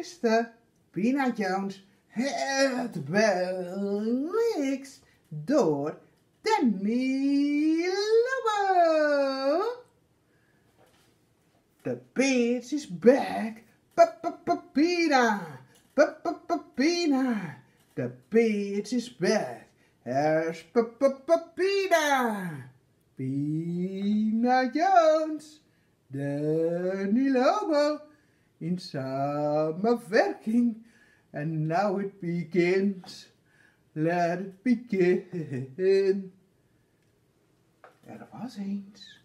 is de Pina Jones het niks door Danny Lobo. The bitch is back. Pina. Pina. The bitch is back. Here's Pina. Pina Jones. Danny Lobo. In samenwerking. And now it begins. Let it begin. Er was eens